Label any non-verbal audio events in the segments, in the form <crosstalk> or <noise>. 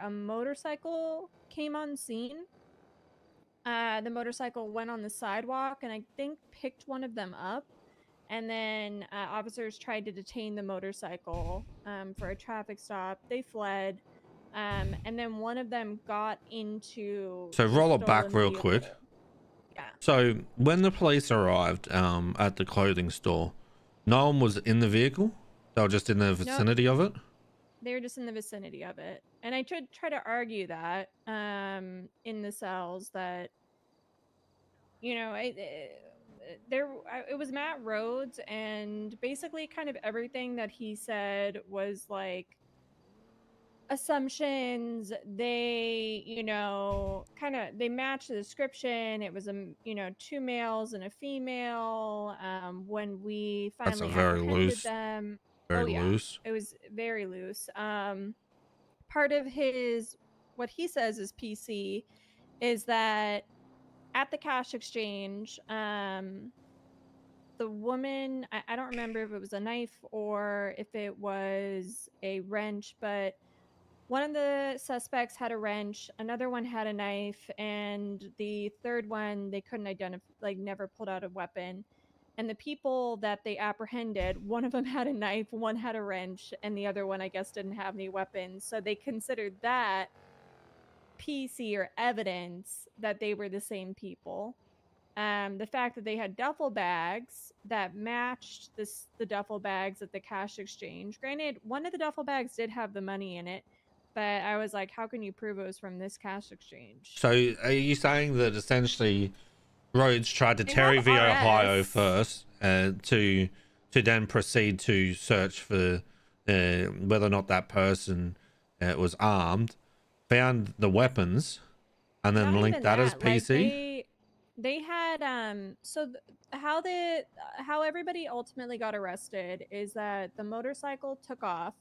a motorcycle came on scene. Uh, the motorcycle went on the sidewalk and I think picked one of them up. And then uh, officers tried to detain the motorcycle um, for a traffic stop. They fled. Um, and then one of them got into. So roll it back real vehicle. quick. Yeah. So when the police arrived um, at the clothing store, no one was in the vehicle. They were just in the vicinity of it. They were just in the vicinity of it. And i tried try to argue that um in the cells that you know I, there I- it was matt rhodes and basically kind of everything that he said was like assumptions. They you know kind of they match the description. It was a you know two males and a female um when we finally That's a very loose- them Very Oh, yeah. loose. it was very loose. Um, part of his what he says is PC is that at the cash exchange, um, the woman I, I don't remember if it was a knife or if it was a wrench, but one of the suspects had a wrench, another one had a knife, and the third one they couldn't identify, like never pulled out a weapon and the people that they apprehended one of them <laughs> had a knife one had a wrench and the other one i guess didn't have any weapons. So they considered that pc or evidence that they were the same people. Um, the fact that they had duffel bags that matched this the duffel bags at the cash exchange. Granted one of the duffel bags did have the money in it but i was like how can you prove it was from this cash exchange? So are you saying that essentially Rhodes tried to Terry v. Ohio first uh, to to then proceed to search for uh, whether or not that person uh, was armed, found the weapons, and then Not linked even that, as like, PC? they, they had um so th- how the how everybody ultimately got arrested is that the motorcycle took off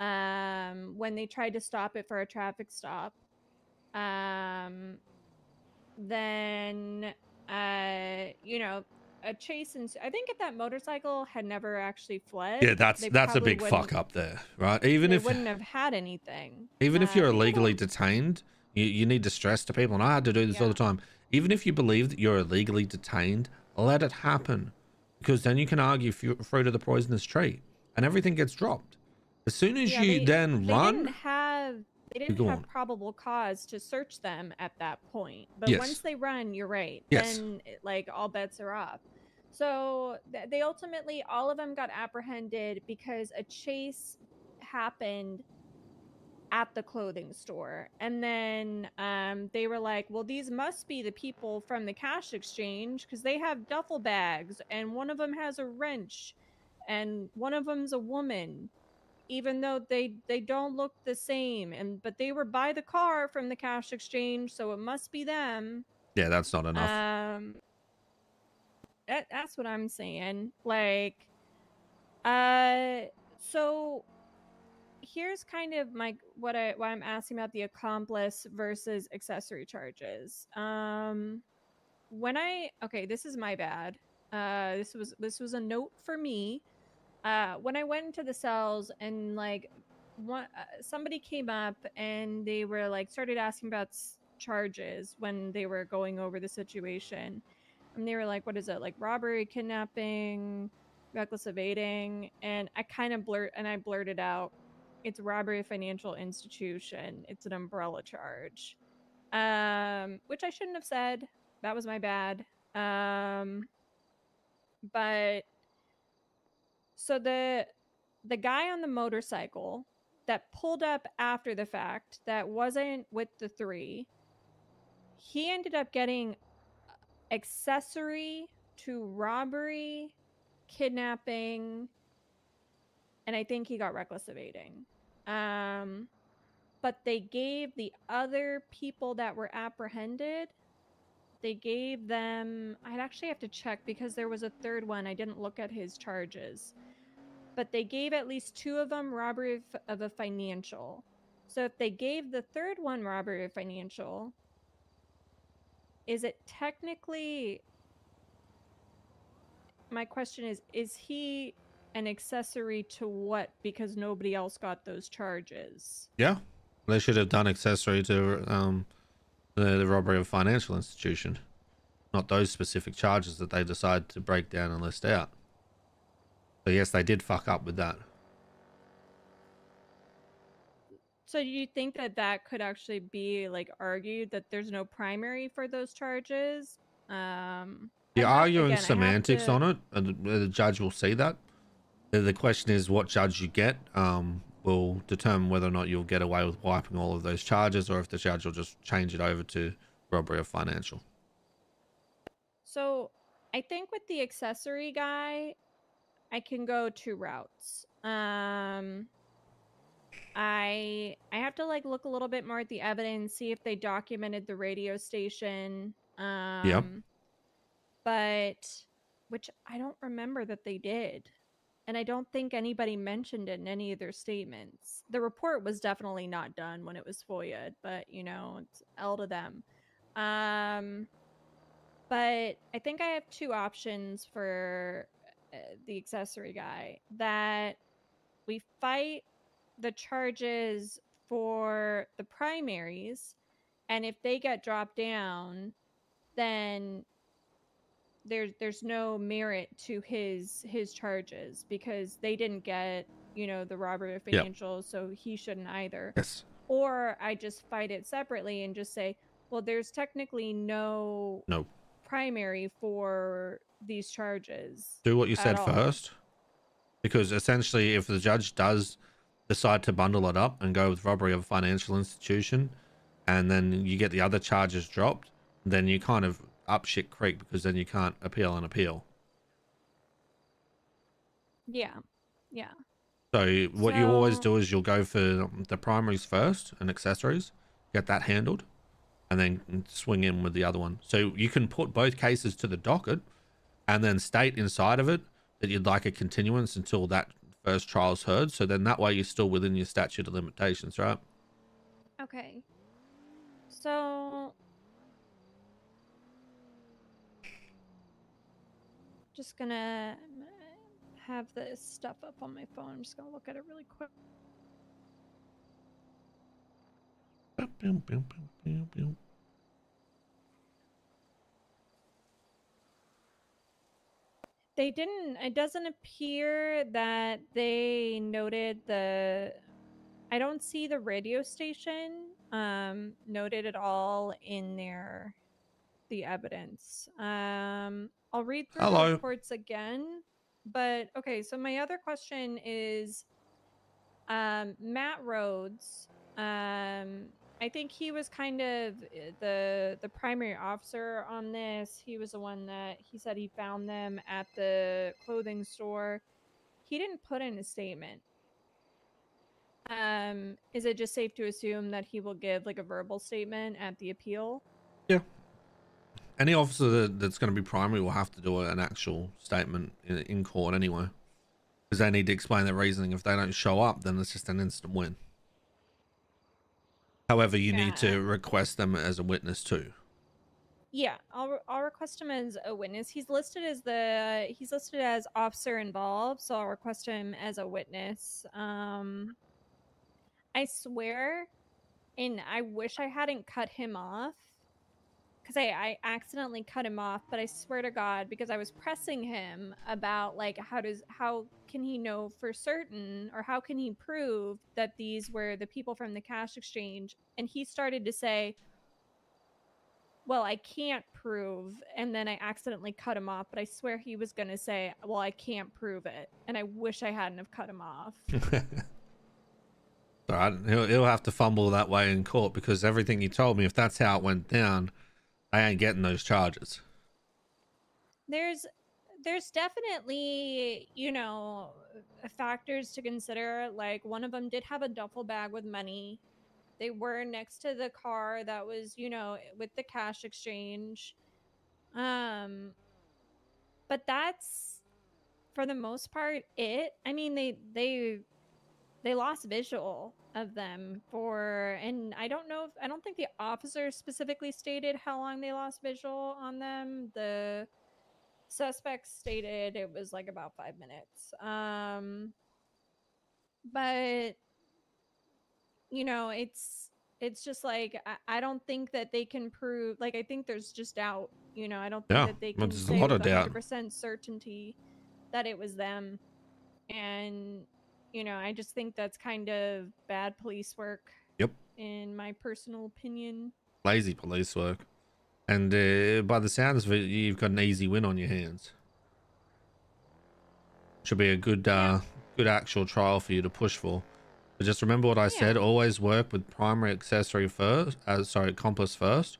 um when they tried to stop it for a traffic stop. Um then uh you know a chase and I think if that motorcycle had never actually fled, yeah, that's that's a big fuck up there, right? Even they if wouldn't have had anything. even if Uh, you're illegally don't- detained, you, you need to stress to people, and I had to do this all the time. Even if you believe that you're illegally detained, let it happen, because then you can argue fruit of the poisonous tree, and everything gets dropped. As soon as Yeah, you they- then they run, they didn't have probable cause to search them at that point. But Yes. once they run, you're right. Yes. Then like all bets are off. So they ultimately all of them got apprehended because a chase happened at the clothing store and then um, they were like well these must be the people from the cash exchange because they have duffel bags and one of them has a wrench and one of them's a woman even though they they don't look the same and but they were by the car from the cash exchange so it must be them. Yeah, that's not enough. um that, that's what i'm saying like uh so here's kind of my what i why i'm asking about the accomplice versus accessory charges. Um when i okay this is my bad. Uh this was this was a note for me uh when i went into the cells and like one uh, somebody came up and they were like started asking about s- charges when they were going over the situation. And they were like what is it like robbery kidnapping reckless evading? And i kind of blurt and i blurted out it's robbery of financial institution. It's an umbrella charge. Um which i shouldn't have said. That was my bad. Um but so the the guy on the motorcycle that pulled up after the fact that wasn't with the three he ended up getting accessory to robbery kidnapping and i think he got reckless evading. Um but they gave the other people that were apprehended they gave them i'd actually have to check because there was a third one. I didn't look at his charges. But they gave at least two of them robbery of, of a financial. So if they gave the third one robbery of financial is it technically my question is is he an accessory to what? Because nobody else got those charges. Yeah, They should have done accessory to um, the, the robbery of a financial institution, not those specific charges that they decide to break down and list out. So yes, they did fuck up with that. So do you think that that could actually be like argued that there's no primary for those charges? Um, You're arguing again, semantics to- on it, and the, judge will see that. The- The question is what judge you get um, will determine whether or not you'll get away with wiping all of those charges, or if the judge will just change it over to robbery of financial. So I think with the accessory guy, I can go two routes. Um I I have to like look a little bit more at the evidence, see if they documented the radio station. Um but which I don't remember that they did. And I don't think anybody mentioned it in any of their statements. The report was definitely not done when it was FOIA'd, but you know, it's L to them. Um but I think I have two options for uh, the accessory guy that we fight the charges for the primaries and if they get dropped down then there's there's no merit to his his charges because they didn't get you know the robbery of Yep. financials so he shouldn't either Yes. or I just fight it separately and just say, well, there's technically no No. primary for these charges. Do what you said all. first, because essentially, if the judge does decide to bundle it up and go with robbery of a financial institution, and then you get the other charges dropped, then you kind of up shit creek because then you can't appeal and appeal. Yeah, yeah, So what you always do is you'll go for the primaries first and accessories, get that handled, and then swing in with the other one. So you can put both cases to the docket, and then state inside of it that you'd like a continuance until that first trial's heard. So then that way you're still within your statute of limitations, right? okay. So, just gonna have this stuff up on my phone. I'm just gonna look at it really quick. They didn't. It doesn't appear that they noted the. I don't see the radio station um, noted at all in their the evidence. Um, I'll read through Hello. the reports again. But okay, so my other question is, um, Matt Rhodes. Um, I think he was kind of uh, the the primary officer on this. He was the one that he said he found them at the clothing store. He didn't put in a statement. Um, is it just safe to assume that he will give like a verbal statement at the appeal? Any officer that, that's going to be primary will have to do an actual statement in, in court anyway. Because they need to explain their reasoning. If they don't show up, then it's just an instant win. However, you need to request them as a witness too. Yeah, I'll I'll request him as a witness. He's listed as the he's listed as officer involved, so I'll request him as a witness. Um, I swear, and I wish I hadn't cut him off because I I accidentally cut him off. But I swear to God, because I was pressing him about like how does how can he know for certain or how can he prove that these were the people from the cash exchange, and he started to say well, I can't prove. And then I accidentally cut him off, but I swear he was going to say, well, I can't prove it. And I wish I hadn't have cut him off. <laughs> All right, he'll, he'll have to fumble that way in court because everything you told me, if that's how it went down, they ain't getting those charges. There's there's definitely, you know, factors to consider. Like one of them did have a duffel bag with money. They were next to the car that was, you know, with the cash exchange. Um but that's for the most part it. I mean, they they they lost visual of them for and i don't know if i don't think the officer specifically stated how long they lost visual on them the suspects stated it was like about five minutes um but you know, it's it's just like I, I don't think that they can prove. Like I think there's just doubt. You know, I don't think Yeah, that they can there's a say lot of with doubt. 100% certainty that it was them. And you know, I just think that's kind of bad police work. Yep. In my personal opinion. Lazy police work. And uh, by the sounds of it, you've got an easy win on your hands. Should be a good, uh, good actual trial for you to push for. But just remember what I said. Always work with primary accessory first. Uh, sorry, accomplice first,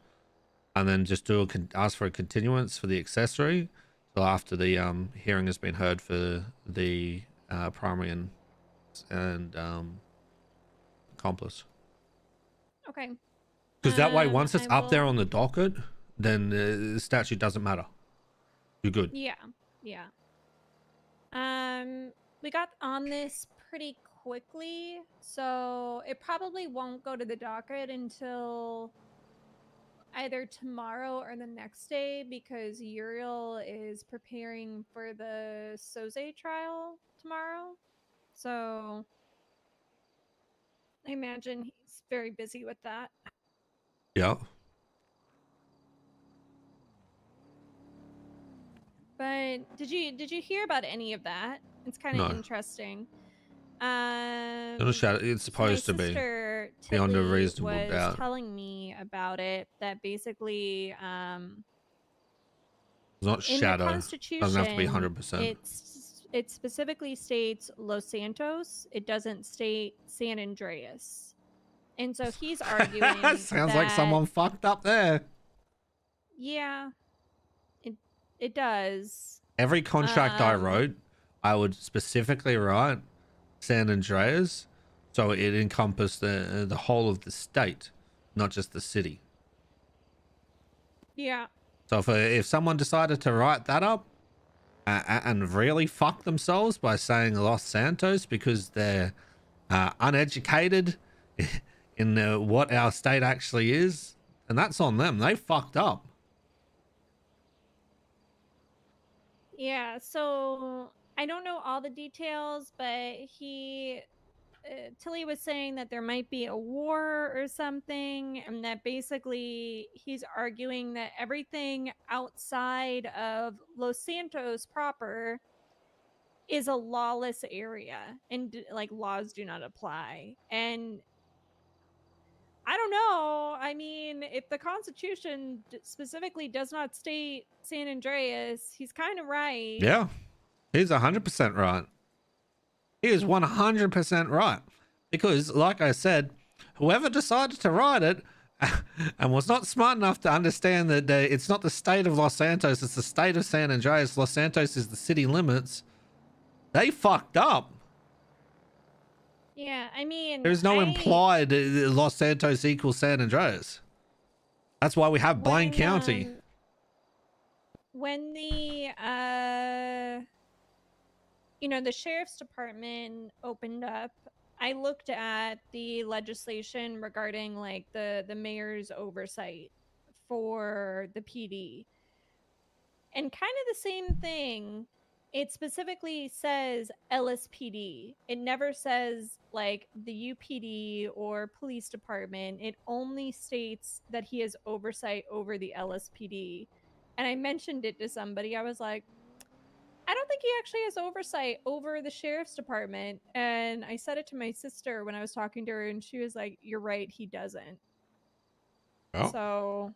and then just do a ask for a continuance for the accessory till after the um, hearing has been heard for the uh, primary and and um, accomplice. Okay. Because that way, Um, once it's I up there will- on the docket, then uh, the statute doesn't matter. You're good. Yeah, yeah. Um, we got on this pretty quickly, so it probably won't go to the docket until either tomorrow or the next day because Uriel is preparing for the Soze trial tomorrow. So I imagine he's very busy with that. Yeah. But did you did you hear about any of that? It's kind of No. interesting. Um, it's supposed to be sister, beyond a reasonable was doubt. telling me about it. That basically, um, It's not shadow. Doesn't have to be 100%. It's it specifically states Los Santos. It doesn't state San Andreas. And so he's <laughs> arguing. Sounds like someone fucked up there. Yeah, it it does. Every contract I Um, wrote, I would specifically write San Andreas, so it encompassed the the whole of the state, not just the city. Yeah. So if if someone decided to write that up uh, and really fuck themselves by saying Los Santos because they're uh, uneducated <laughs> in uh, what our state actually is, and that's on them. They fucked up. Yeah, so I don't know all the details, but he uh, Tilly was saying that there might be a war or something, and that basically he's arguing that everything outside of Los Santos proper is a lawless area, and like laws do not apply. And I don't know. I mean, if the Constitution specifically does not state San Andreas, he's kind of right. Yeah, he's hundred percent right. He is one hundred percent right because, like I said, whoever decided to write it <laughs> and was not smart enough to understand that it's not the state of Los Santos; it's the state of San Andreas. Los Santos is the city limits. They fucked up. Yeah, I mean, There's no I- implied uh, Los Santos equals San Andreas. That's why we have Blaine when, County. um, when the uh, you know, the sheriff's department opened up, I looked at the legislation regarding like the the mayor's oversight for the PD, and kind of the same thing. It specifically says LSPD. It never says like the UPD or police department. It only states that he has oversight over the LSPD. And I mentioned it to somebody. I was like, I don't think he actually has oversight over the sheriff's department. And I said it to my sister when I was talking to her, and she was like, You're right, he doesn't. Oh. So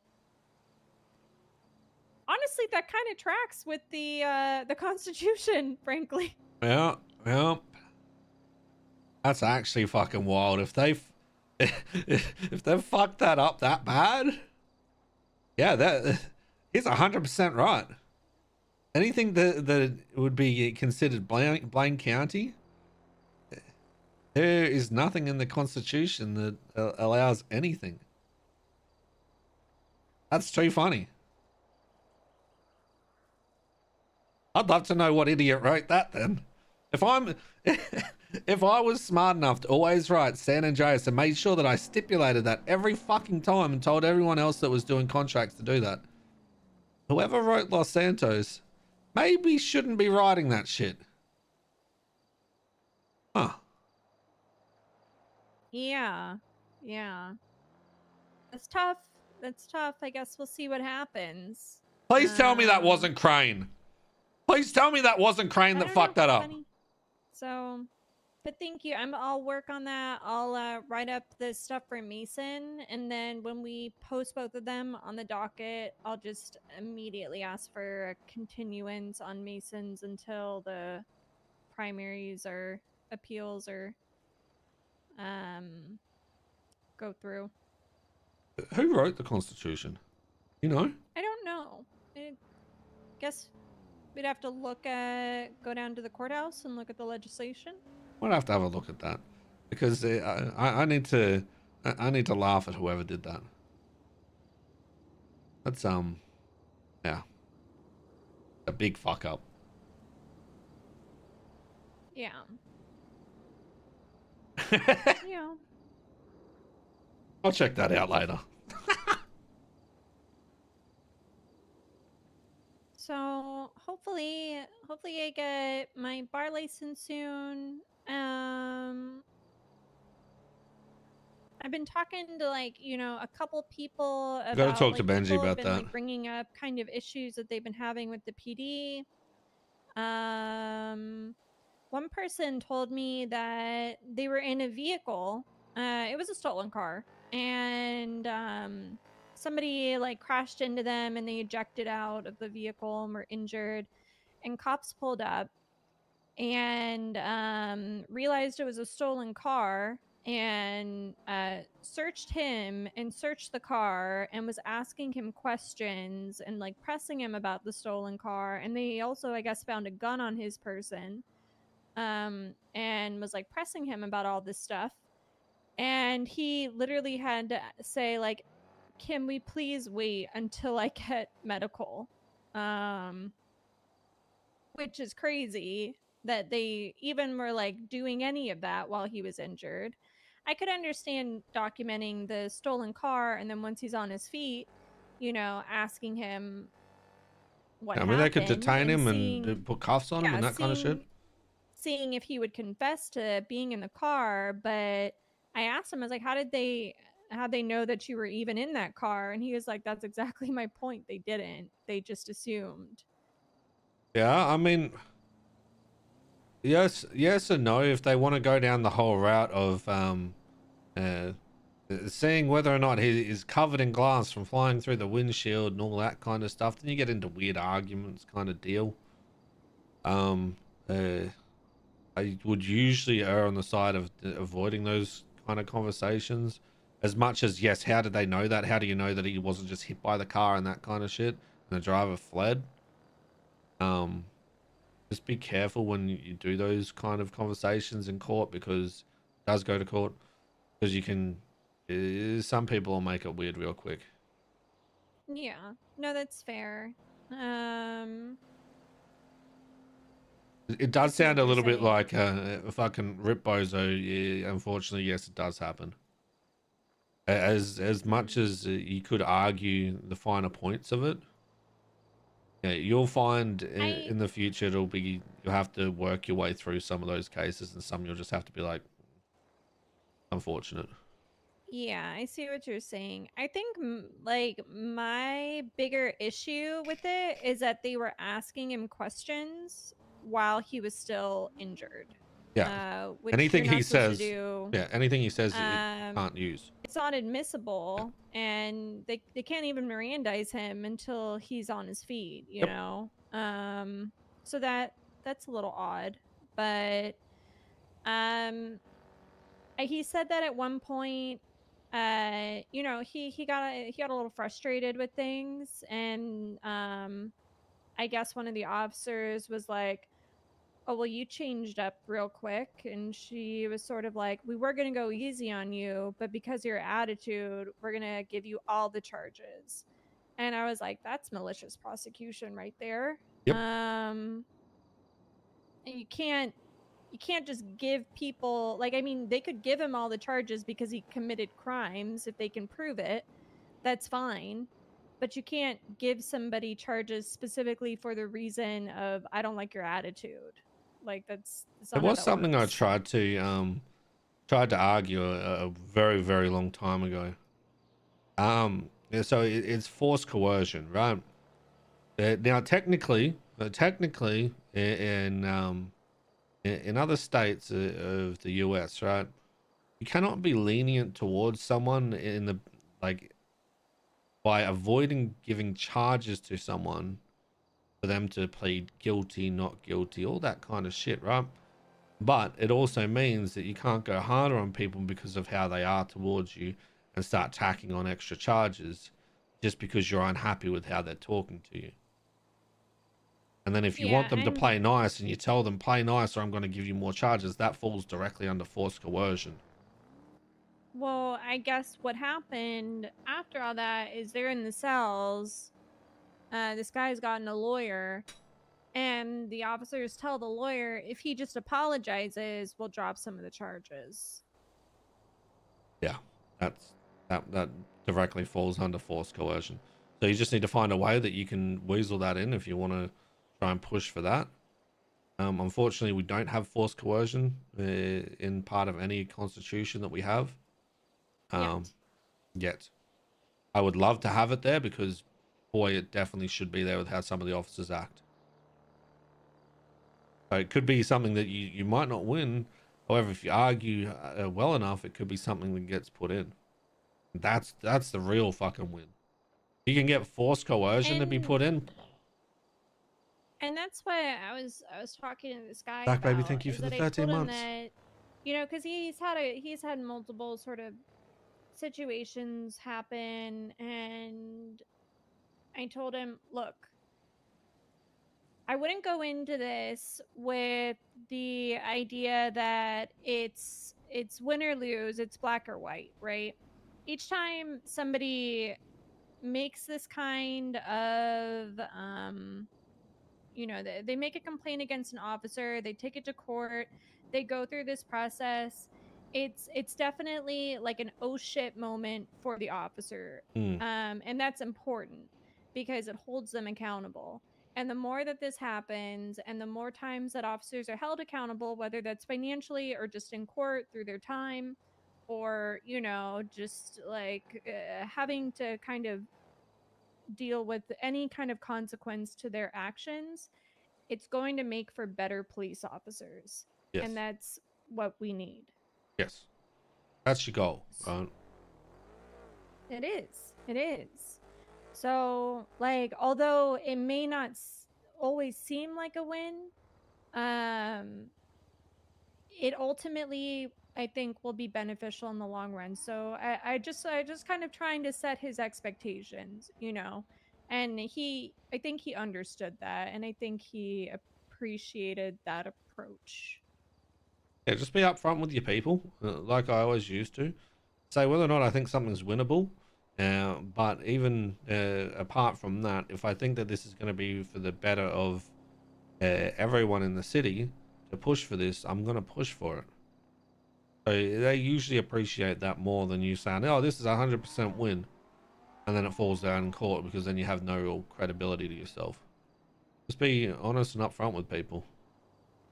honestly, that kind of tracks with the uh the <laughs> Constitution, frankly. Yeah, yeah. That's actually fucking wild. If they, <laughs> if they fucked that up that bad, yeah, that <laughs> he's hundred percent right. Anything that that would be considered Blaine, Blaine County, there is nothing in the Constitution that uh, allows anything. That's too funny. I'd love to know what idiot wrote that then. If I'm <laughs> if I was smart enough to always write San Andreas and made sure that I stipulated that every fucking time and told everyone else that was doing contracts to do that. Whoever wrote Los Santos maybe shouldn't be writing that shit. Huh. Yeah. Yeah. That's tough. That's tough. I guess we'll see what happens. Please tell me that Um, wasn't Crane. Please tell me that wasn't Crane that fucked know, that up. funny. So, but thank you. I'm. I'll work on that. I'll uh, write up the stuff for Mason, and then when we post both of them on the docket, I'll just immediately ask for a continuance on Mason's until the primaries or appeals or um go through. Who wrote the Constitution? You know? I don't know. I guess we'd have to look at go down to the courthouse and look at the legislation. We'll have to have a look at that because uh, I, I need to I I need to laugh at whoever did that. That's um, yeah, a big fuck up. Yeah. <laughs> Yeah. I'll check that out later. <laughs> So hopefully, hopefully I get my bar license soon. Um, I've been talking to like you know a couple people about. gotta talk to Benji about been, that. Like, bringing up kind of issues that they've been having with the PD. Um, one person told me that they were in a vehicle. Uh, it was a stolen car, and um, somebody like crashed into them, and they ejected out of the vehicle and were injured. And cops pulled up and um, realized it was a stolen car and uh, searched him and searched the car and was asking him questions and like pressing him about the stolen car. And they also, I guess, found a gun on his person um, and was like pressing him about all this stuff. And he literally had to say, like, can we please wait until I get <laughs> medical? Um, which is crazy that they even were like doing any of that while he was injured. I could understand documenting the stolen car and then once he's on his feet, you know, asking him what I mean, they could detain him and seeing- uh, put cuffs on him and that kind of shit. seeing- Seeing if he would confess to being in the car, but I asked him, I was like, how did they how they know that you were even in that car? And he was like, That's exactly <laughs> my point. They didn't. They just assumed. Yeah, I mean, yes, yes and no. If they want to go down the whole route of um, uh, seeing whether or not he is covered in glass from flying through the windshield and all that kind of stuff, then you get into weird arguments, kind of deal. Um, uh, I would usually err on the side of avoiding those kind of conversations. As much as yes, how did they know that? How do you know that he wasn't just hit by the car and that kind of shit, and the driver fled? Um, just be careful when you do those kind of conversations in court because it does go to court because you can. Uh, some people will make it weird real quick. Yeah. No, that's fair. Um It does sound a little bit like uh, a fucking rip bozo. Yeah, unfortunately, yes, it does happen. As as much as uh, you could argue the finer points of it, yeah, you'll find i- in the future it'll be you'll have to work your way through some of those cases, and some you'll just have to be like, unfortunate. Yeah, I see what you're saying. I think like my bigger issue with it is that they were asking him questions while he was still injured. Yeah, Uh, Anything he says- yeah. Anything he says, you Um, can't use. it's not admissible, and they they can't even Mirandize him until he's on his feet. You Yep. know, um, so that that's a little odd, but um, uh, he said that at one point. Uh, you know, he he got a, he got a little frustrated with things, and um, I guess one of the officers was like, oh well you changed up real quick and she was sort of like we were going to go easy on you but because of your attitude we're going to give you all the charges and i was like that's malicious prosecution right there Yep. um and you can't you can't just give people like i mean they could give him all the charges because he committed crimes if they can prove it that's fine but you can't give somebody charges specifically for the reason of I don't like your attitude. Like that's, that's It was something I tried to um tried to argue a, a very very long time ago. Um, so it, it's forced coercion, right? Uh, now, technically, uh, technically, in um, in, in other states uh, of the U.S., right, you cannot be lenient towards someone in the like by avoiding giving charges to someone for them to plead guilty, not guilty, all that kind of shit, right? But it also means that you can't go harder on people because of how they are towards you and start tacking on extra charges just because you're unhappy with how they're talking to you. And then if you yeah, want them to play nice and you tell them play nice or I'm going to give you more charges, that falls directly under forced coercion. Well, I guess what happened after all that is they're in the cells. Uh, this guy's gotten a lawyer, and the officers tell the lawyer if he just apologizes, we'll drop some of the charges. Yeah, that's that that directly falls under forced coercion. So you just need to find a way that you can weasel that in if you want to try and push for that. Um, unfortunately, we don't have forced coercion uh, in part of any constitution that we have um, yet. yet. I would love to have it there because, boy, it definitely should be there with how some of the officers act. So it could be something that you, you might not win. However, if you argue uh, well enough, it could be something that gets put in. That's that's the real fucking win. You can get forced coercion and, to be put in. And that's why I was I was talking to this guy. Back, baby. Thank you for the thirteen months. That, you know, because he's had a he's had multiple sort of situations happen and I told him, look, I wouldn't go into this with the idea that it's it's win or lose, it's black or white, right? Each time somebody makes this kind of um you know, they, they make a complaint against an officer, they take it to court, they go through this process it's it's definitely like an oh shit moment for the officer mm. um and that's important because it holds them accountable and the more that this happens and the more times that officers are held accountable whether that's financially or just in court through their time or you know just like uh, having to kind of deal with any kind of consequence to their actions it's going to make for better police officers yes. and that's what we need Yes. That's your goal, right? It is. It is. So, like, although it may not s- always seem like a win, um, it ultimately, I think, will be beneficial in the long run. So, I, I just, I just kind of trying to set his expectations, you know, and he, I think he understood that, and I think he appreciated that approach. Yeah, just be upfront with your people, uh, like I always used to. Say whether or not I think something's winnable. Uh, but even uh, apart from that, if I think that this is going to be for the better of uh, everyone in the city to push for this, I'm going to push for it. So they usually appreciate that more than you saying, "Oh, this is a 100% win," and then it falls down in court because then you have no real credibility to yourself. Just be honest and upfront with people.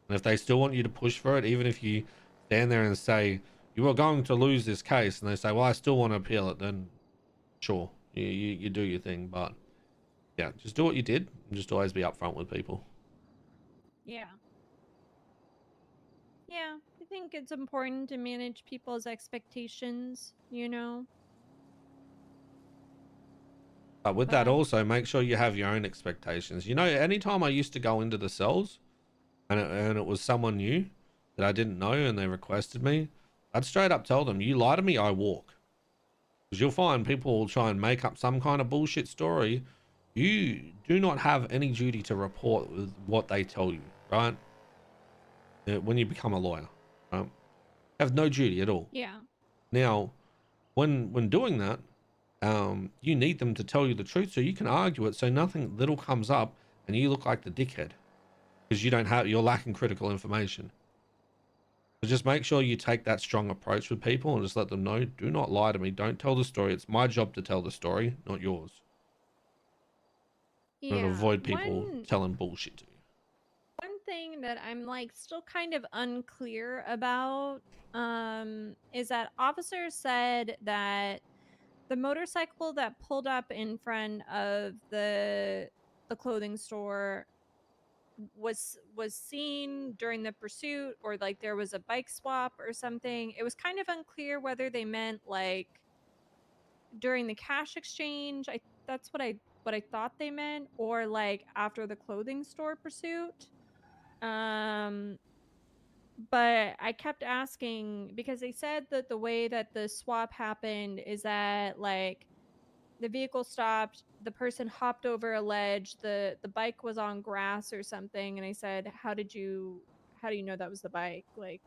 And if they still want you to push for it, even if you stand there and say, you are going to lose this case, and they say, well, I still want to appeal it, then sure, you, you, you do your thing. But yeah, just do what you did and just always be upfront with people. Yeah. Yeah, I think it's important to manage people's expectations, you know? But with that, also make sure you have your own expectations. You know, anytime I used to go into the cells, and it, and it was someone new that I didn't know and they requested me, I'd straight up tell them, you lie to me, I walk. Because you'll find people will try and make up some kind of bullshit story. You do not have any duty to report what they tell you, right? Uh, when you become a lawyer, right? Have no duty at all. Yeah. Now, when when doing that, um, you need them to tell you the truth so you can argue it so nothing little comes up and you look like the dickhead because you don't have you're lacking critical information. So just make sure you take that strong approach with people and just let them know, do not lie to me. Don't tell the story. It's my job to tell the story, not yours. Yeah, and avoid people one, telling bullshit to you. One thing that I'm like still kind of unclear about um, is that officers said that the motorcycle that pulled up in front of the the clothing store was was seen during the pursuit or like there was a bike swap or something it was kind of unclear whether they meant like during the cash exchange i that's what i what i thought they meant or like after the clothing store pursuit. Um but i kept asking because they said that the way that the swap happened is that like the vehicle stopped the person hopped over a ledge the the bike was on grass or something and i said how did you how do you know that was the bike like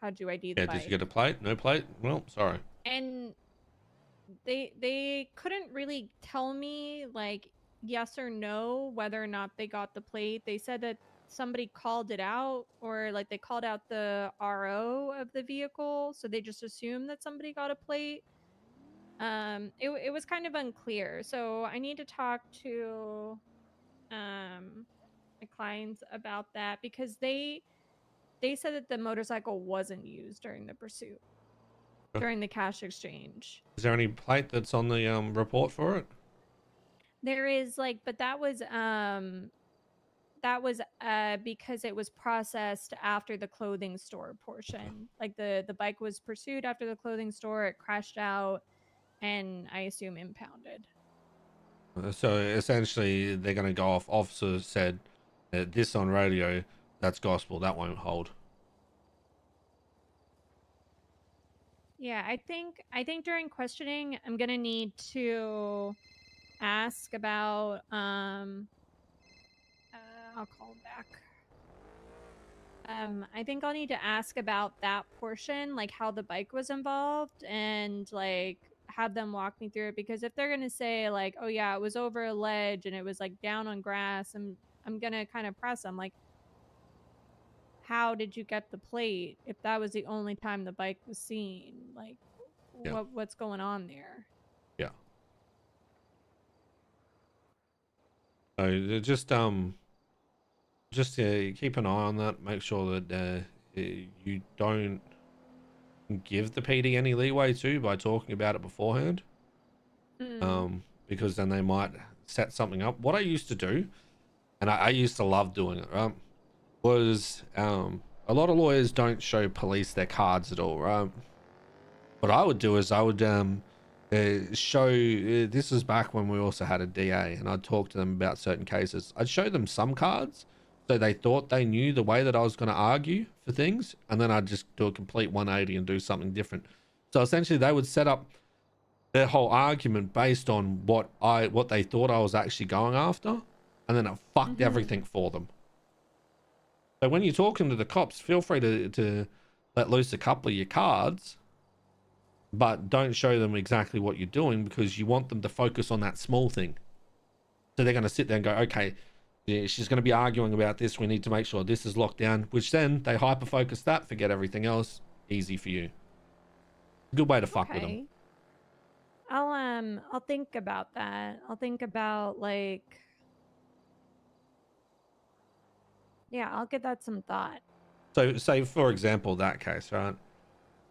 how did you id the Yeah, bike did you get a plate? No plate? Well, sorry. and they they couldn't really tell me like yes or no whether or not they got the plate they said that somebody called it out or like they called out the ro of the vehicle so they just assumed that somebody got a plate um it, it was kind of unclear so i need to talk to um my clients about that because they they said that the motorcycle wasn't used during the pursuit Okay. during the cash exchange Is there any plate that's on the um, report for it? there is like but that was um that was uh because it was processed after the clothing store portion like the the bike was pursued after the clothing store it crashed out and i assume impounded So essentially, they're going to go off. Officer said that this on radio, that's gospel. That won't hold. Yeah, I think I think during questioning, I'm gonna need to ask about. Um, uh, I'll call back. Um, I think I'll need to ask about that portion, like how the bike was involved, and like have them walk me through it. Because if they're gonna say like, "Oh yeah, it was over a ledge and it was like down on grass," I'm I'm gonna kind of press them like, how did you get the plate if that was the only time the bike was seen like Yeah. what what's going on there Yeah. So uh, just um, just uh, keep an eye on that. Make sure that uh, you don't give the PD any leeway too by talking about it beforehand. Mm. um, because then they might set something up. What I used to do, and I, I used to love doing it, right, was um, a lot of lawyers don't show police their cards at all, right? What I would do is I would um, uh, show. Uh, this was back when we also had a DA, and I'd talk to them about certain cases. I'd show them some cards, so they thought they knew the way that I was going to argue for things, and then I'd just do a complete 180 and do something different. So essentially, they would set up their whole argument based on what I what they thought I was actually going after, and then it fucked Mhm. everything for them. So when you're talking to the cops, feel free to to let loose a couple of your cards, but don't show them exactly what you're doing because you want them to focus on that small thing. So they're going to sit there and go, okay, yeah, she's going to be arguing about this. We need to make sure this is locked down. Which then they hyper focus that, forget everything else. Easy for you. Good way to fuck with them. okay i'll um i'll think about that i'll think about like yeah i'll give that some thought So, say for example, that case, right?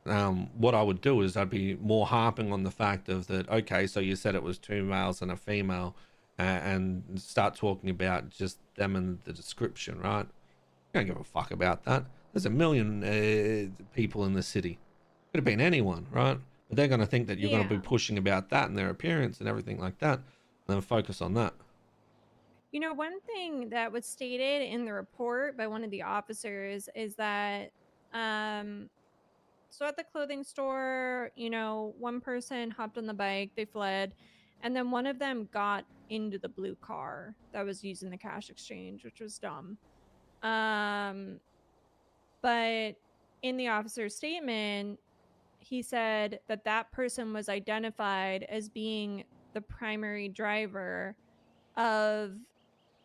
Um, what I would do is I'd be more harping on the fact of that. Okay, so you said it was two males and a female, uh, and start talking about just them and the description, right? I don't give a fuck about that. There's a million uh, people in the city. Could have been anyone, right? But they're going to think that you're going to be pushing about that and their appearance and everything like that, and then focus on that. You know, one thing that was stated in the report by one of the officers is that, um, so at the clothing store, you know, one person hopped on the bike, they fled, and then one of them got into the blue car that was used in the cash exchange, which was dumb. Um, but in the officer's statement, he said that that person was identified as being the primary driver of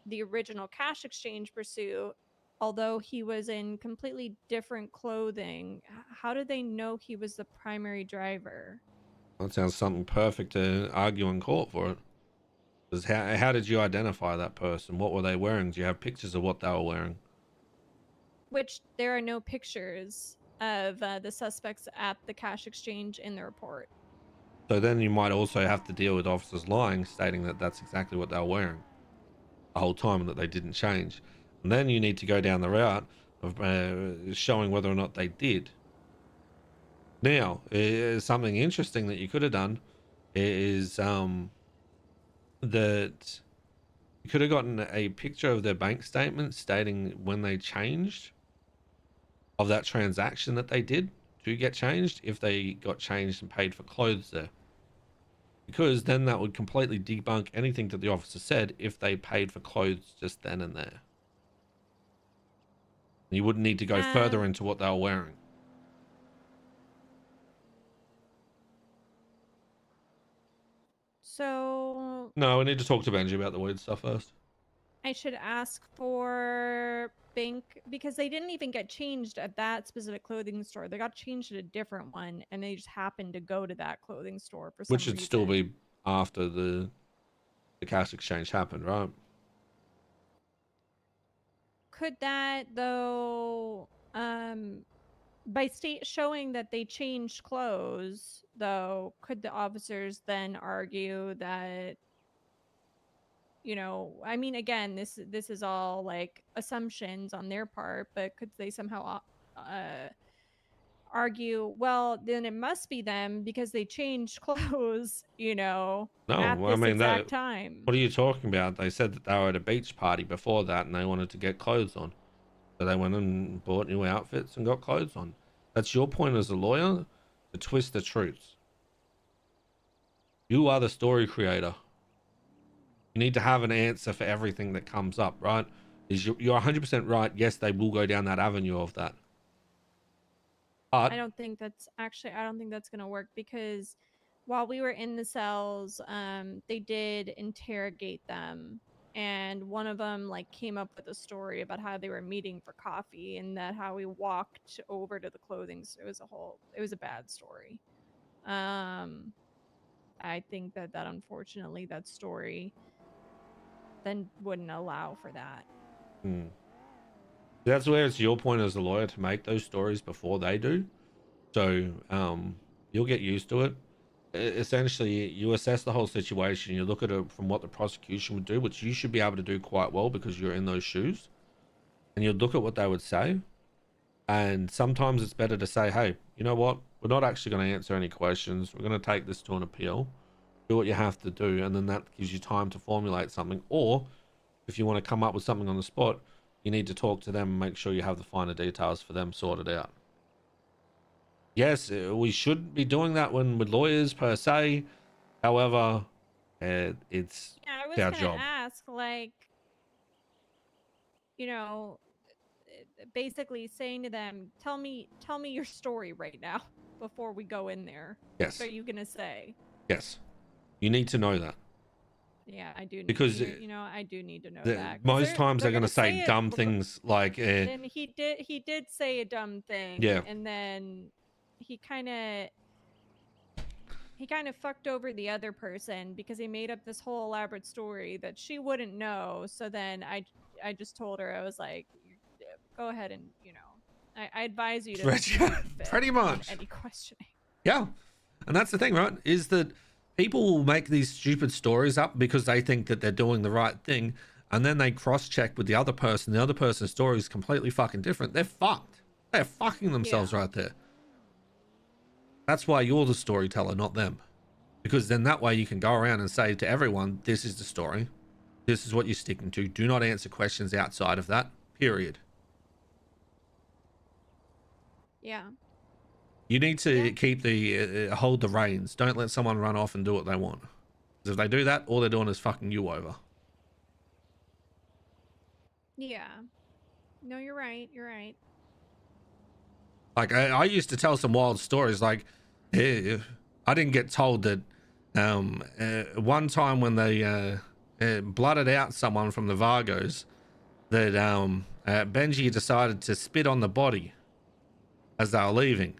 the original cash exchange pursuit although he was in completely different clothing how did they know he was the primary driver That sounds something perfect to argue in court for it. How how did you identify that person? What were they wearing? Do you have pictures of what they were wearing? which there are no pictures of uh, the suspects at the cash exchange in the report. So then you might also have to deal with officers lying, stating that that's exactly what they were wearing the whole time and that they didn't change. And then you need to go down the route of uh, showing whether or not they did. Now, uh, something interesting that you could have done is um, that you could have gotten a picture of their bank statement stating when they changed of that transaction that they did to get changed if they got changed and paid for clothes there. Because then that would completely debunk anything that the officer said if they paid for clothes just then and there. You wouldn't need to go um, further into what they were wearing. So. No, we need to talk to Benji about the weird stuff first. I should ask for bank because they didn't even get changed at that specific clothing store. They got changed at a different one, and they just happened to go to that clothing store for some Which should reason. still be after the the cash exchange happened, right? Could that though? Um, by state showing that they changed clothes, though, could the officers then argue that you know i mean again this this is all like assumptions on their part but could they somehow uh, argue well then it must be them because they changed <laughs> clothes you know no well, i mean that time. What are you talking about? They said that they were at a beach party before that and they wanted to get clothes on. So they went and bought new outfits and got clothes on. That's your point as a lawyer? To twist the truth. You are the story creator need to have an answer for everything that comes up, right? Is you, you're 100% right. Yes, they will go down that avenue of that. But I don't think that's actually, I don't think that's going to work because while we were in the cells, um, they did interrogate them. And one of them like came up with a story about how they were meeting for coffee and that how we walked over to the clothing. So it was a whole, it was a bad story. Um, I think that that unfortunately that story then wouldn't allow for that. Hmm. That's where it's your point as a lawyer to make those stories before they do. So um, you'll get used to it. Essentially, you assess the whole situation. You look at it from what the prosecution would do, which you should be able to do quite well because you're in those shoes. And you look at what they would say. And sometimes it's better to say, hey, you know what? We're not actually going to answer any questions. We're going to take this to an appeal do what you have to do and then that gives you time to formulate something. Or if you want to come up with something on the spot you need to talk to them and make sure you have the finer details for them sorted out. Yes uh, we should be doing that when with lawyers per se. However uh, it's yeah, I was our job. ask like you know basically saying to them tell me tell me your story right now <laughs> before we go in there. Yes. What are you gonna say? Yes you need to know that. Yeah, I do. because you know, I do need to know the, that. Most they're, times they're, they're going to say, say dumb it, things like. Uh, and he did. He did say a dumb thing. Yeah. And then he kind of. He kind of fucked over the other person because he made up this whole elaborate story that she wouldn't know. So then I, I just told her I was like, go ahead and you know, I, I advise you to pretty, pretty much any <laughs> questioning. Yeah, and that's the thing, right? Is that people will make these stupid stories up because they think that they're doing the right thing and then they cross-check with the other person the other person's story is completely fucking different. They're fucked. They're fucking themselves yeah. right there. That's why you're the storyteller not them. Because then that way you can go around and say to everyone this is the story. This is what you're sticking to. Do not answer questions outside of that period. Yeah you need to yeah. keep the uh, uh, hold the reins. Don't let someone run off and do what they want. Because if they do that, all they're doing is fucking you over. Yeah. No, you're right. You're right. Like I, I used to tell some wild stories. Like eh, I didn't get told that um, uh, one time when they uh, uh, blooded out someone from the Vargos, that um, uh, Benji decided to spit on the body as they were leaving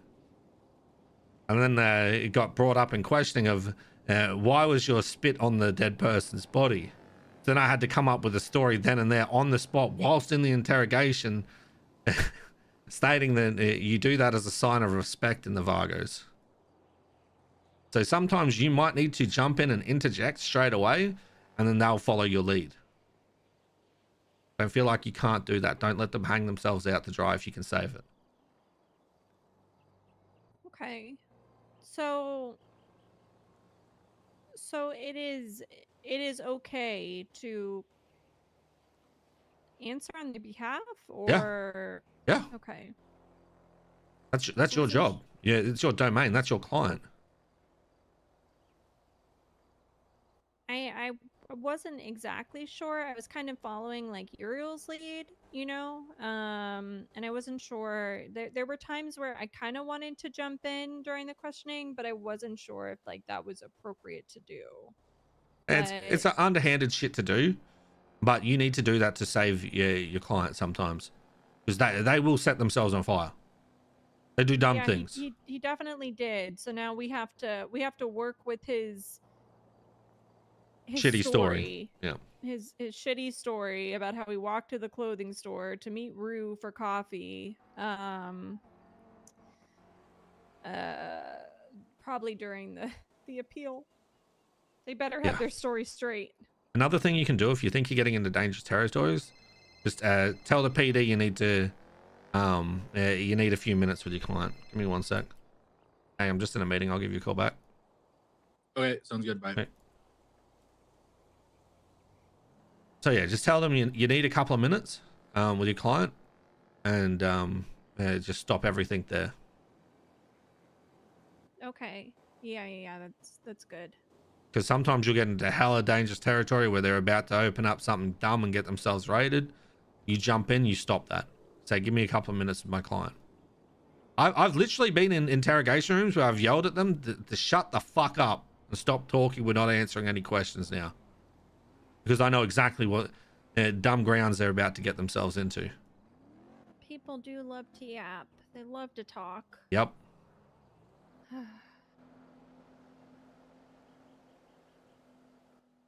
and then uh, it got brought up in questioning of uh, why was your spit on the dead person's body? Then I had to come up with a story then and there on the spot whilst in the interrogation <laughs> stating that uh, you do that as a sign of respect in the Vargos. So sometimes you might need to jump in and interject straight away, and then they'll follow your lead. Don't feel like you can't do that. Don't let them hang themselves out to dry if you can save it. Okay. So so it is it is okay to answer on their behalf or Yeah. okay. That's that's your job. Yeah, it's your domain. That's your client. I I wasn't exactly sure. I was kind of following like Uriel's lead, you know, um, and I wasn't sure. There there were times where I kind of wanted to jump in during the questioning, but I wasn't sure if like that was appropriate to do. It's But- it's an underhanded shit to do, but you need to do that to save your your client sometimes, because they they will set themselves on fire. They do dumb yeah, things. He, he he definitely did. So now we have to we have to work with his, his Shitty story. Yeah. His his shitty story about how he walked to the clothing store to meet Rue for coffee. Um. Uh, probably during the <laughs> the appeal. They better have Yeah. their story straight. Another thing you can do if you think you're getting into dangerous territories, just uh, tell the PD you need to, um, uh, you need a few minutes with your client. Give me one sec. Hey, I'm just in a meeting. I'll give you a call back. Okay, sounds good. Bye. Right. So yeah, just tell them you, you need a couple of minutes um, with your client, and um, uh, just stop everything there. Okay. Yeah, yeah, yeah. That's that's good. Because sometimes you'll get into hella dangerous territory where they're about to open up something dumb and get themselves raided. You jump in, you stop that. Say, give me a couple of minutes with my client. I, I've literally been in interrogation rooms where I've yelled at them to, to shut the fuck up and stop talking. We're not answering any questions now. Because I know exactly what uh, dumb grounds they're about to get themselves into. People do love to yap. They love to talk. Yep. <sighs>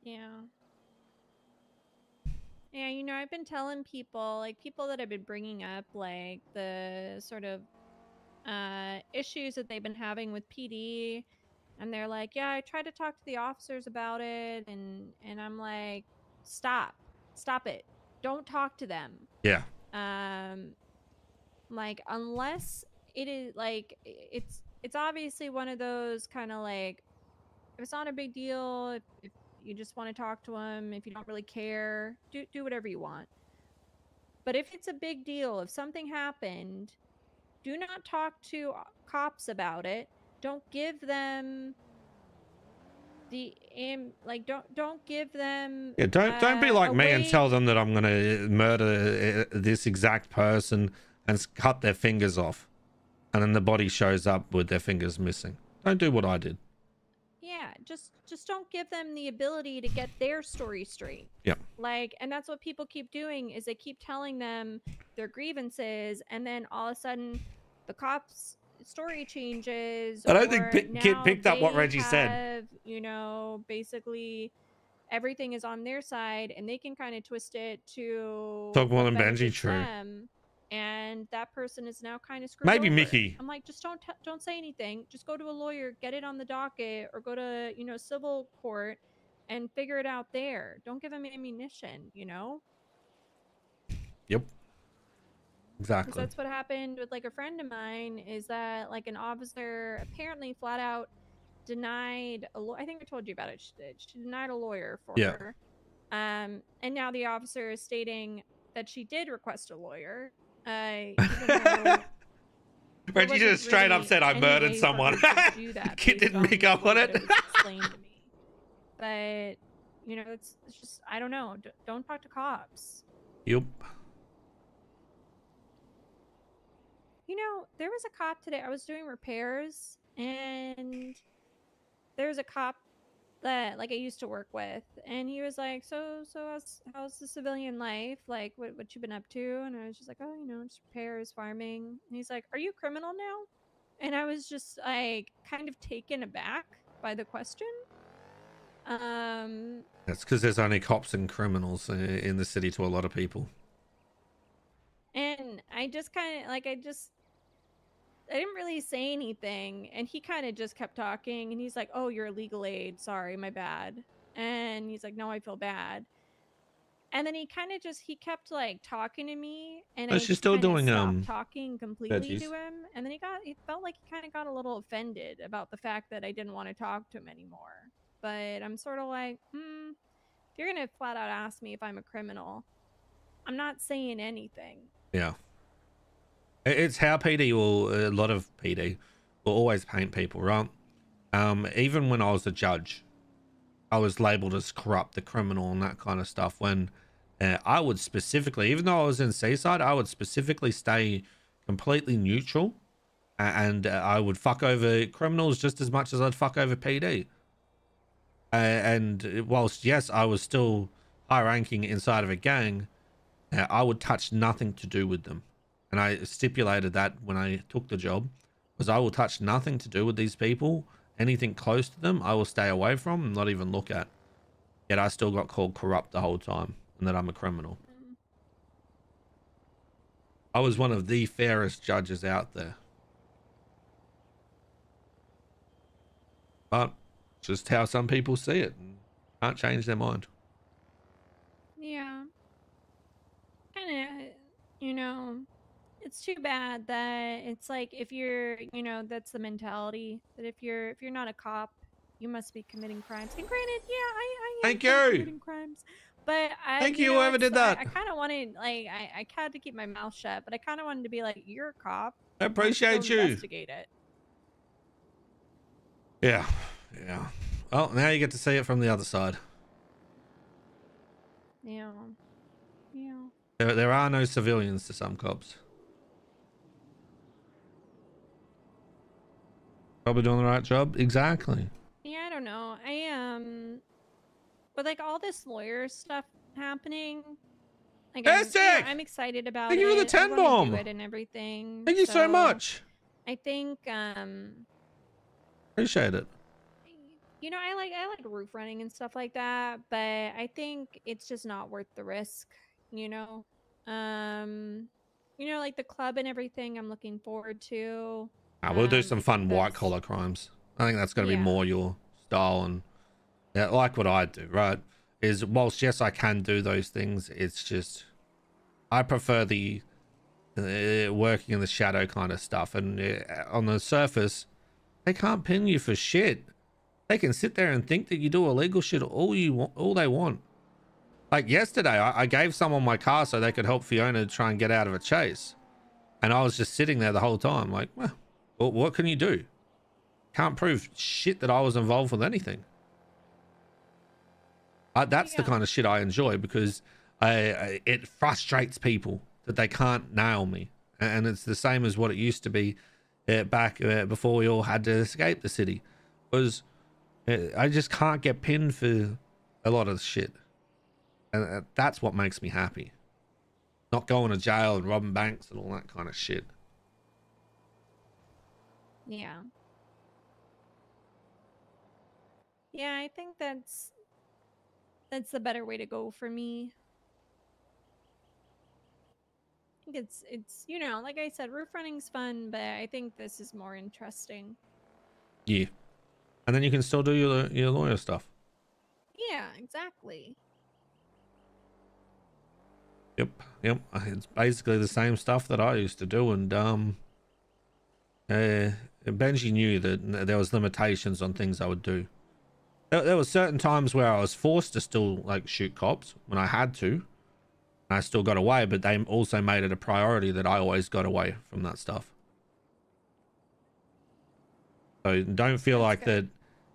yeah. Yeah, you know, I've been telling people, like people that I've been bringing up, like the sort of uh, issues that they've been having with PD, and they're like, "Yeah, I tried to talk to the officers about it," and and I'm like, "Stop, stop it! Don't talk to them." Yeah. um like unless it is like it's it's obviously one of those kind of like if it's not a big deal if, if you just want to talk to them if you don't really care do do whatever you want but if it's a big deal if something happened do not talk to cops about it don't give them the am like don't don't give them Yeah, don't don't be uh, like me and tell them that I'm gonna murder uh, this exact person and cut their fingers off, and then the body shows up with their fingers missing. Don't do what I did. Yeah, just just don't give them the ability to get their story straight. Yep. Like, and that's what people keep doing is they keep telling them their grievances, and then all of a sudden, the cops' story changes. I don't think Kit picked up what Reggie said. You know, basically everything is on their side, and they can kind of twist it to Talk more than Benji, true. them, and that person is now kind of screwed. Maybe over. Mickey. I'm like, just don't t- don't say anything. Just go to a lawyer, get it on the docket, or go to you know civil court and figure it out there. Don't give them ammunition. You know, Yep. Exactly. that's what happened with like a friend of mine. Is that like an officer apparently flat out denied a law. I think I told you about it. She did. She denied a lawyer for Yeah. her. Um, and now the officer is stating that she did request a lawyer. Uh, <laughs> there Reggie just straight up said I murdered someone. do that <laughs> Kid didn't pick up on it. was explained to me. But you know, it's, it's just I don't know. D- don't talk to cops. yep. You know, there was a cop today. I was doing repairs, and there was a cop that like I used to work with, and he was like, "So, so how's how's the civilian life? Like, what what you been up to?" And I was just like, "Oh, you know, just repairs, farming." And he's like, "Are you a criminal now?" And I was just like, kind of taken aback by the question. Um, That's because there's only cops and criminals in the city to a lot of people. And I I just kind of like I just I didn't really say anything, and he kind of just kept talking, and he's like, "Oh, you're a legal aid. Sorry, my bad." And he's like, "No, I feel bad." And then he kind of just he kept like talking to me, and Oh, I she's still doing, um, talking completely veggies. to him, and then he got he felt like he kind of got a little offended about the fact that I didn't want to talk to him anymore. But I'm sort of like, hmm, if you're gonna flat out ask me if I'm a criminal, I'm not saying anything. Yeah. It- It's how PD will, a lot of PD will always paint people, right? Um, even when I was a judge, I was labeled as corrupt, the criminal, and that kind of stuff. When uh, I would specifically, even though I was in Seaside, I would specifically stay completely neutral and uh, I would fuck over criminals just as much as I'd fuck over PD. Uh, and whilst, yes, I was still high ranking inside of a gang, uh, I would touch nothing to do with them. And I stipulated that when I took the job, was I will touch nothing to do with these people. Anything close to them, I will stay away from and not even look at. Yet I still got called corrupt the whole time and that I'm a criminal. I was one of the fairest judges out there. But just how some people see it can't change their mind. Yeah. Kind of, you know, it's too bad that it's like if you're, you know, that's the mentality that if you're if you're not a cop, you must be committing crimes. And granted, yeah, I, I am Thank kind you. committing crimes. But I, Thank you, know, whoever did that. I kind of wanted, like, I, I had to keep my mouth shut, but I kind of wanted to be like, you're a cop. I appreciate you. Investigate it. Yeah, yeah. Well, now you get to see it from the other side. Yeah. Yeah. There, there are no civilians to some cops. Probably doing the right job. Exactly. Yeah, I don't know. I um, but like all this lawyer stuff happening, like I'm, you know, I'm excited about Thank it. you for the 10 wanna do bomb. it and everything. Thank you so much. I think um, Appreciate it. you know, I like I like roof running and stuff like that, but I think it's just not worth the risk. You know, um, you know, like the club and everything. I'm looking forward to. Ah, we'll do Um, some fun white collar crimes. I think that's going to be more your style and yeah, like what I do, right? Is whilst yes, I can do those things, it's just I prefer the uh, working in the shadow kind of stuff. And uh, on the surface, they can't pin you for shit. They can sit there and think that you do illegal shit all you want, all they want. Like yesterday, I, I gave someone my car so they could help Fiona try and get out of a chase, and I was just sitting there the whole time, like, well, well, what can you do? Can't prove shit that I was involved with anything. Uh, that's the kind of shit I enjoy because I, I, it frustrates people that they can't nail me, and it's the same as what it used to be uh, back uh, before we all had to escape the city. Was uh, I just can't get pinned for a lot of shit, and uh, that's what makes me happy. Not going to jail and robbing banks and all that kind of shit. Yeah. Yeah, I think that's that's the better way to go for me. I think it's it's you know, like I said, roof running's fun, but I think this is more interesting. Yeah. And then you can still do your your lawyer stuff. Yeah, exactly. Yep. Yep. It's basically the same stuff that I used to do and um uh Benji knew that there was limitations on things I would do. There, there were certain times where I was forced to still like shoot cops when I had to. And I still got away, but they also made it a priority that I always got away from that stuff. So don't feel like that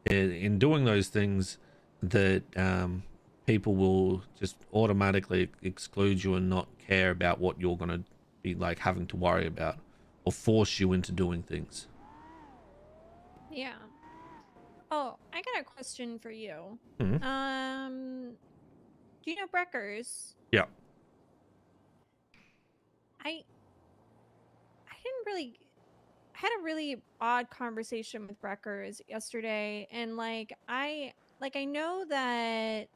in doing those things that um, people will just automatically exclude you and not care about what you're going to be like having to worry about or force you into doing things. Yeah. Oh, I got a question for you. Mhm. Um do you know Breckers? Yeah. I I didn't really I had a really odd conversation with Breckers yesterday and like I like I know that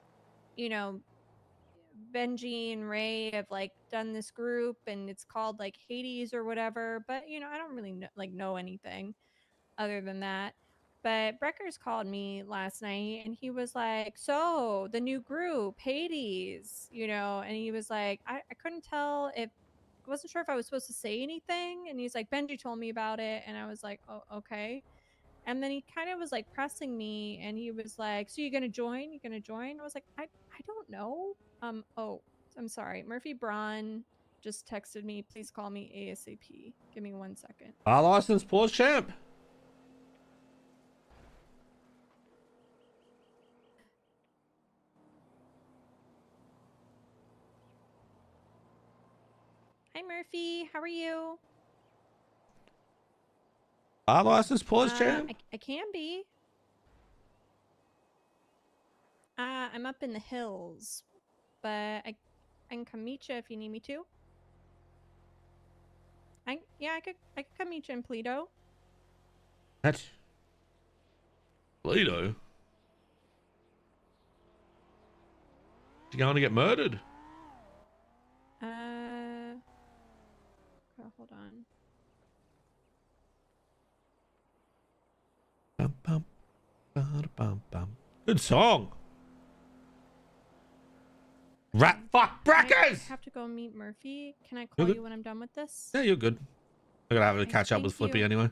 you know Benji and Ray have like done this group and it's called like Hades or whatever, but you know, I don't really know, like know anything other than that. But Breckers called me last night and he was like, So, the new group, Hades, you know, and he was like, I, I couldn't tell if I wasn't sure if I was supposed to say anything. And he's like, Benji told me about it. And I was like, Oh, okay. And then he kind of was like pressing me and he was like, So you're gonna join? You're gonna join? I was like, I, I don't know. Um, oh, I'm sorry. Murphy Braun just texted me, please call me ASAP. Give me one second. Our license pause champ. Murphy, how are you? Our license pause Uh, champ. I, I can be. Uh, I'm up in the hills, but I, I can come meet you if you need me to. I yeah, I could I could come meet you in Pluto. That's Lido. You going to get murdered? Uh, on. Bum, bum, bum, bum. Good song. Rat fuck Breckers. I have to go meet Murphy. Can I call you when I'm done with this? Yeah, you're good. I gotta have a catch up with Flippy you. anyway.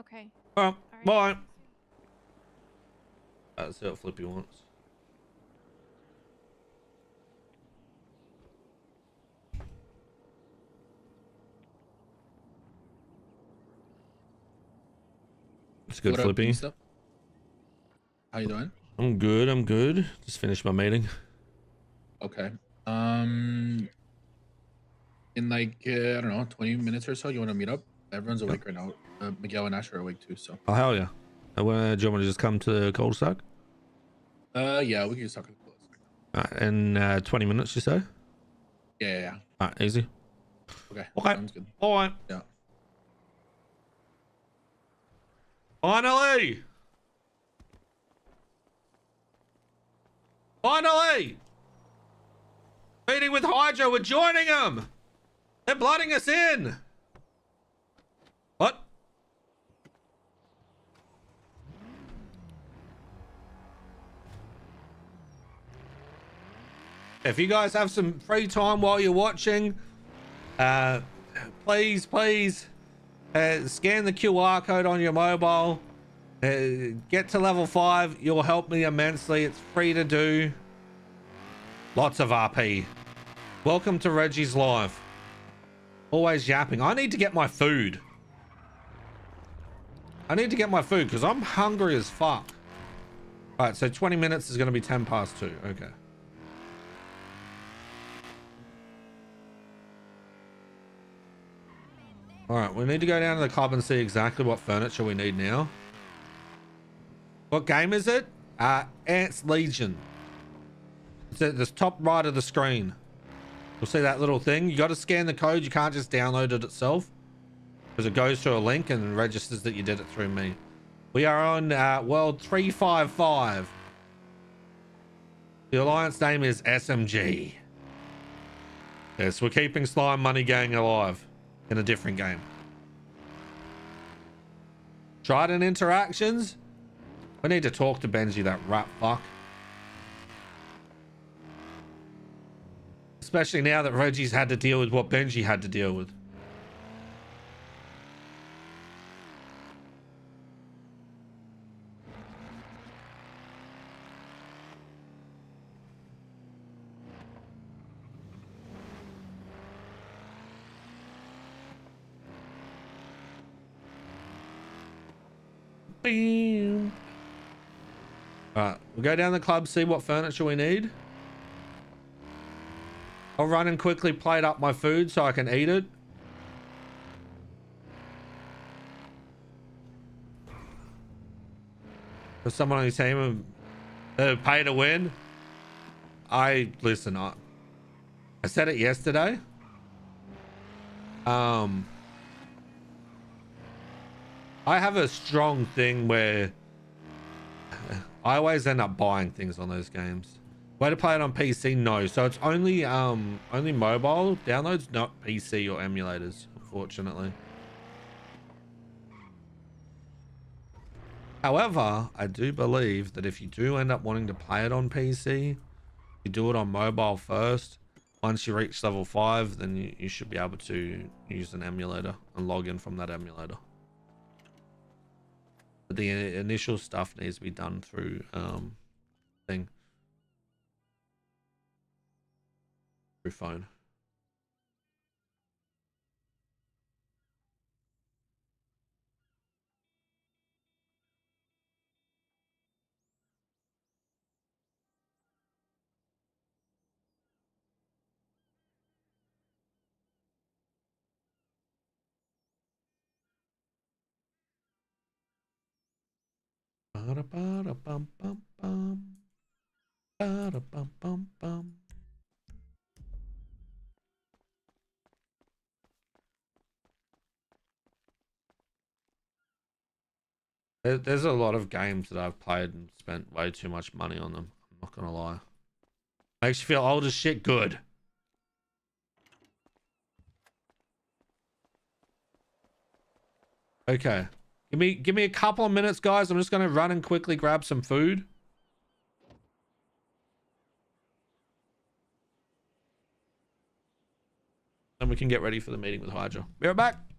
Okay. All right, All right. bye. That's what Flippy wants. It's good, What Flippy. How you doing? I'm good. I'm good. Just finished my meeting. Okay. Um, in like uh, I don't know, twenty minutes or so, you want to meet up? Everyone's awake right now. Uh, Miguel and Ash are awake too. So, Oh hell yeah! Uh, well, do you want to just come to the cul-de-sac? uh, yeah, we can just talk. Close. Alright, in uh, 20 minutes, you say? Yeah, yeah, yeah. Alright, easy. Okay, Okay. sounds good. All right. Yeah. Finally! Finally! Meeting with Hydra, we're joining them! They're blooding us in! What? If you guys have some free time while you're watching, uh, please, please uh, scan the QR code on your mobile. Uh, get to level five. You'll help me immensely. It's free to do. Lots of RP. Welcome to Reggie's Live. Always yapping. I need to get my food. I need to get my food because I'm hungry as fuck. All right, so 20 minutes is going to be 10 past 2. Okay. All right, we need to go down to the club and see exactly what furniture we need now. What game is it? Uh, Ants Legion. It's at the top right of the screen. You'll see that little thing. You got to scan the code. You can't just download it itself because it goes to a link and registers that you did it through me. We are on uh, World 355. The alliance name is SMG. Yes, we're keeping Slime Money Gang alive in a different game. Trident interactions. We need to talk to Benji, that rat fuck. Especially now that Reggie's had to deal with what Benji had to deal with. Go down the club, see what furniture we need. I'll run and quickly plate up my food so I can eat it. For someone on your team uh, pay to win. I listen. I, I said it yesterday. Um, I have a strong thing where I always end up buying things on those games. Way to play it on PC? No. So it's only um only mobile downloads, not PC or emulators, unfortunately. However, I do believe that if you do end up wanting to play it on PC, you do it on mobile first. Once you reach level 5, then you, you should be able to use an emulator and log in from that emulator. But the initial stuff needs to be done through um, thing. Through phone. There's a lot of games that I've played and spent way too much money on them. I'm not gonna lie. Makes you feel old as shit. Good. Okay. Give me give me a couple of minutes, guys. I'm just gonna run and quickly grab some food. And we can get ready for the meeting with Hydra. Be right back.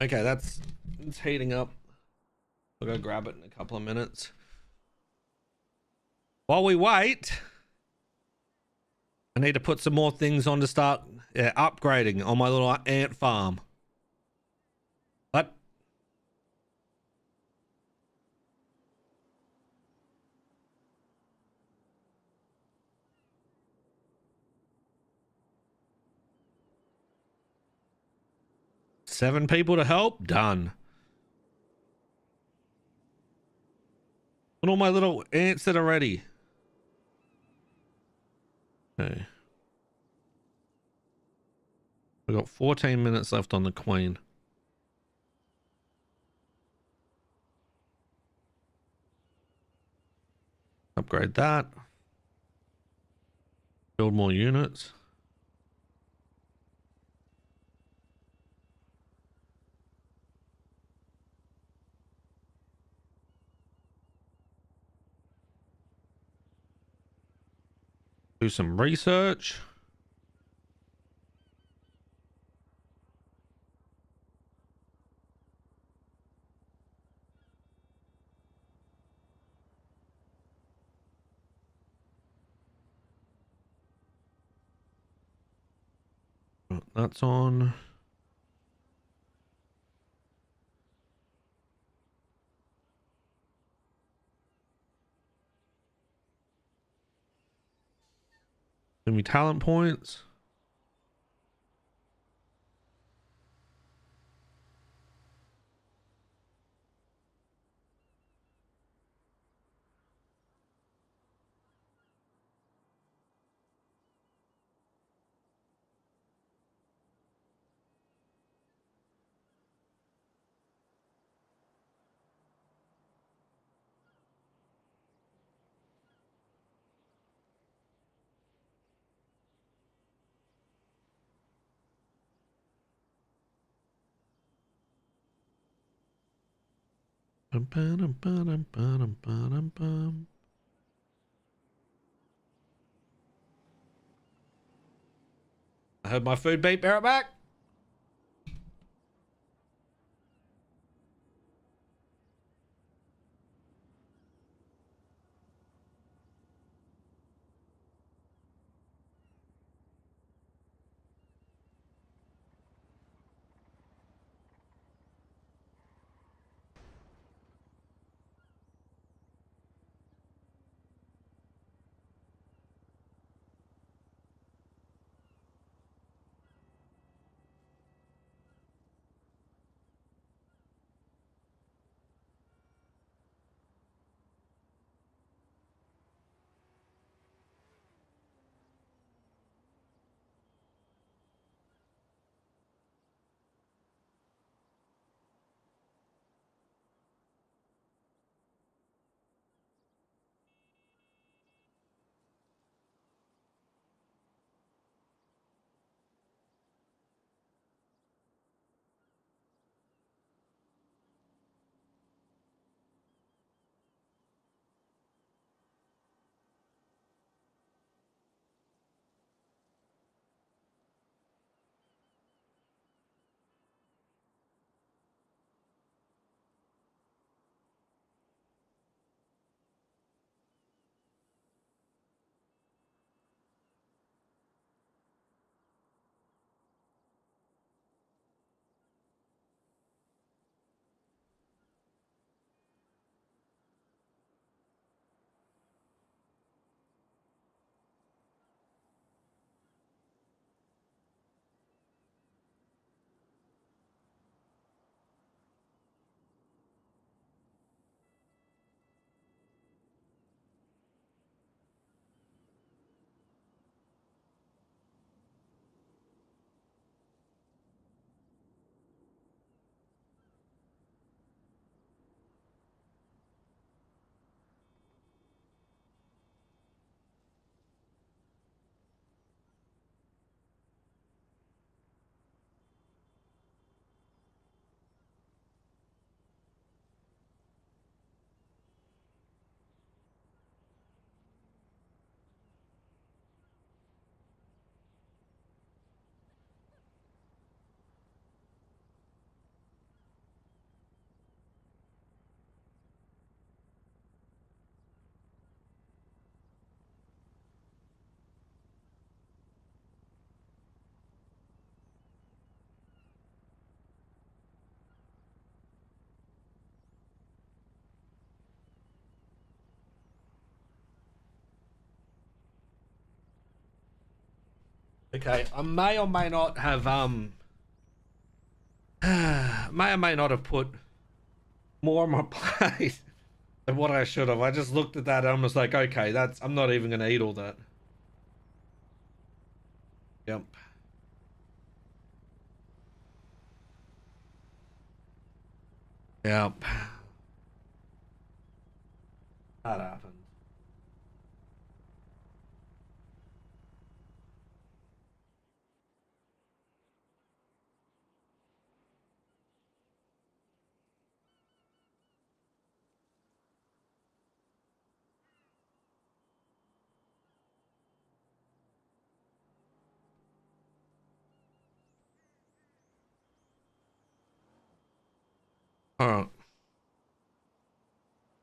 Okay, that's it's heating up. I'll go grab it in a couple of minutes. While we wait, I need to put some more things on to start yeah, upgrading on my little ant farm. Seven people to help, done. And all my little ants that are ready. Okay. We've got 14 minutes left on the queen. Upgrade that. Build more units. do some research. That's on. Give me talent points. I heard my food beep. Bear it back. Okay, I may or may not have um <sighs> may or may not have put more on my <laughs> plate than what I should have. I just looked at that and I was like, okay, that's I'm not even gonna eat all that. Yep. Yep. <sighs> That happened. All right.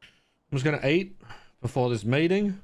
I was gonna eat before this meeting.